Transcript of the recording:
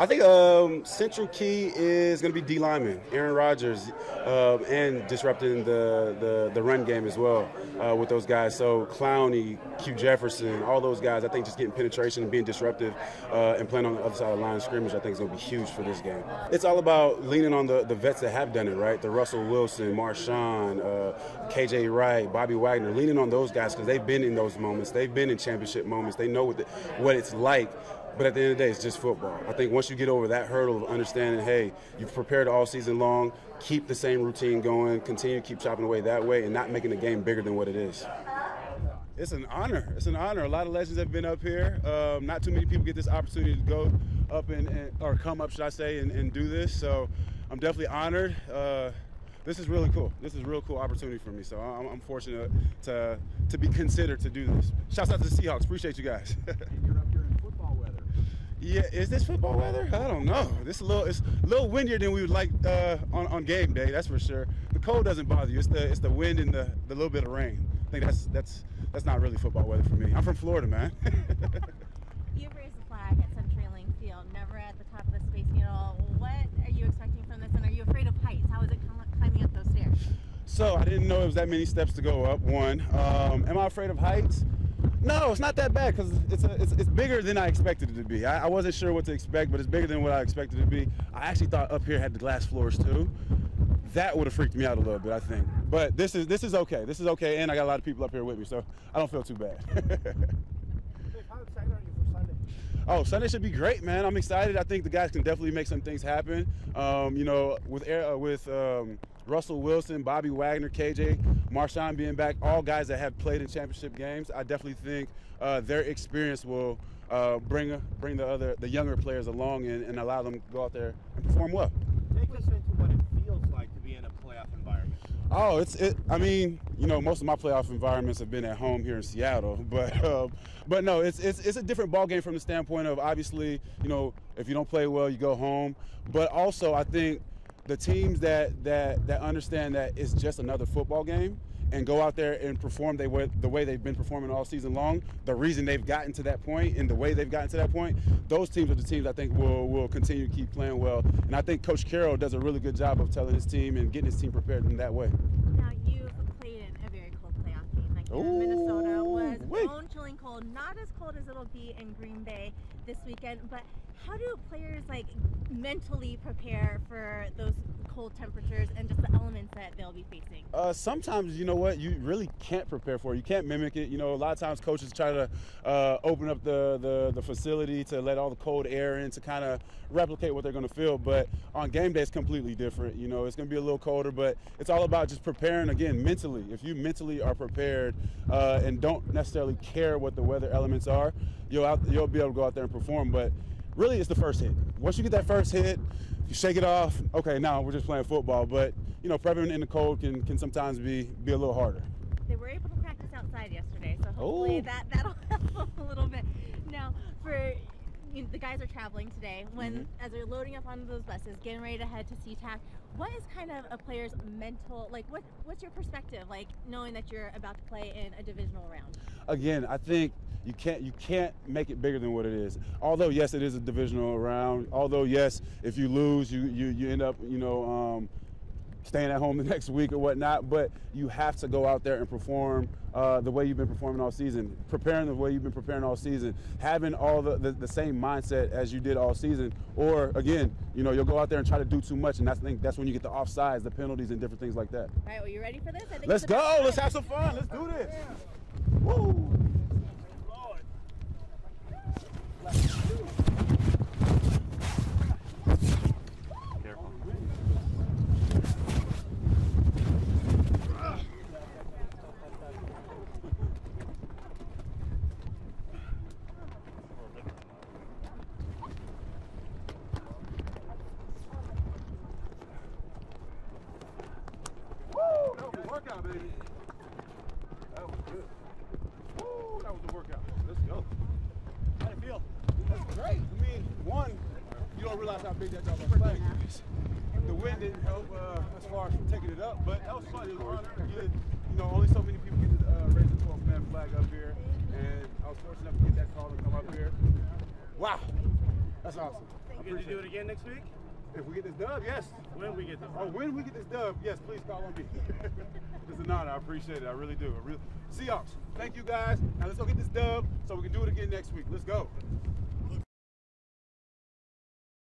I think um, central key is going to be D lineman, Aaron Rodgers, uh, and disrupting the, the, the, run game as well uh, with those guys. So Clowney, Q Jefferson, all those guys, I think just getting penetration and being disruptive uh, and playing on the other side of the line of scrimmage, I think is going to be huge for this game. It's all about leaning on the, the vets that have done it, right? The Russell Wilson, Marshawn, uh, KJ Wright, Bobby Wagner, leaning on those guys because they've been in those moments. They've been in championship moments. They know what, the, what it's like but at the end of the day, it's just football. I think once you get over that hurdle of understanding, hey, you've prepared all season long, keep the same routine going, continue to keep chopping away that way, and not making the game bigger than what it is. It's an honor. It's an honor. A lot of legends have been up here. Um, not too many people get this opportunity to go up and, and or come up, should I say, and, and, do this. So I'm definitely honored. Uh, this is really cool. This is a real cool opportunity for me. So I'm, I'm, fortunate to to be considered to do this. Shouts out to the Seahawks. Appreciate you guys. Yeah, is this football weather? I don't know. This a little it's a little windier than we would like uh, on, on game day. That's for sure. The cold doesn't bother you. It's the it's the wind and the, the little bit of rain. I think that's that's that's not really football weather for me. I'm from Florida, man. You've raised the flag at CenturyLink Field, never at the top of the Space Needle. What are you expecting from this, and are you afraid of heights? How is it climbing up those stairs? So I didn't know it was that many steps to go up. One, um, am I afraid of heights? No, it's not that bad because it's, it's, it's bigger than I expected it to be. I, I, wasn't sure what to expect, but it's bigger than what I expected it to be. I actually thought up here had the glass floors too. That would have freaked me out a little bit, I think. But this is this is okay. This is okay, and I got a lot of people up here with me, so I don't feel too bad. How excited are you for Sunday? Oh, Sunday should be great, man. I'm excited. I think the guys can definitely make some things happen. Um, you know, with uh, with um, Russell Wilson, Bobby Wagner, KJ, Marshawn being back, all guys that have played in championship games. I definitely think uh, their experience will uh, bring bring the other the younger players along and, and, allow them to go out there and perform well. Take us into what it feels like to be in a playoff environment. Oh, it's it. I mean, you know, most of my playoff environments have been at home here in Seattle, but uh, but no, it's it's it's a different ball game from the standpoint of obviously, you know, if you don't play well, you go home. But also, I think the teams that that that understand that it's just another football game and go out there and perform they the way they've been performing all season long. The reason they've gotten to that point and the way they've gotten to that point, those teams are the teams I think will will continue to keep playing well. And I think Coach Carroll does a really good job of telling his team and getting his team prepared in that way. Now you've played in a very cold playoff game. Like Ooh, Minnesota was bone chilling cold, not as cold as it'll be in Green Bay this weekend, but how do players like mentally prepare for those cold temperatures and just the elements that they'll be facing? Uh, sometimes, you know what, you really can't prepare for it. You can't mimic it. You know, a lot of times coaches try to uh, open up the, the, the, facility to let all the cold air in to kind of replicate what they're going to feel. But on game day, it's completely different. You know, it's going to be a little colder, but it's all about just preparing, again, mentally. If you mentally are prepared uh, and don't necessarily care what the weather elements are, you'll, out, you'll be able to go out there and perform. But really, it's the first hit. Once you get that first hit, you shake it off. Okay, now we're just playing football. But you know, prepping in the cold can, can sometimes be be a little harder. They were able to practice outside yesterday, so hopefully Ooh. that that'll help a little bit. Now, for you know, the guys are traveling today. When mm-hmm. as they're loading up onto those buses, getting ready to head to SeaTac, what is kind of a player's mental like? What what's your perspective like knowing that you're about to play in a divisional round? Again, I think you can't you can't make it bigger than what it is. Although yes, it is a divisional round. Although yes, if you lose, you you, you end up you know um, staying at home the next week or whatnot. But you have to go out there and perform uh, the way you've been performing all season, preparing the way you've been preparing all season, having all the, the, the, same mindset as you did all season. Or again, you know, you'll go out there and try to do too much, and that's I think that's when you get the offsides, the penalties, and different things like that. All right, well, you ready for this? Let's go. Let's have some fun. Let's do this. Woo. Workout, baby. That was good. Woo, that was a workout. Let's go. How you feel? That's great. I mean, one, you don't realize how big that flag is. The wind didn't help uh, as far as taking it up, but that was fun. It was. Good. You know, only so many people get to uh, raise the 12 man flag up here, and I was fortunate enough to get that call to come up here. Wow. That's awesome. You get to do it again next week? If we get this dub, yes. When we get the Oh, when we get this dub, yes, please call on me. it's an honor. I appreciate it. I really do. I really. Seahawks, thank you guys. Now let's go get this dub so we can do it again next week. Let's go.